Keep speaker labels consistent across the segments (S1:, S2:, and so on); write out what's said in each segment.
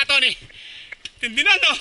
S1: Ka, Tony. Tindi na, no?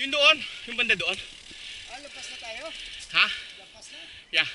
S1: Yun doon, yung banda doon.
S2: Ah, lampas na tayo?
S1: Ha?
S2: Lampas na?
S1: Yeah.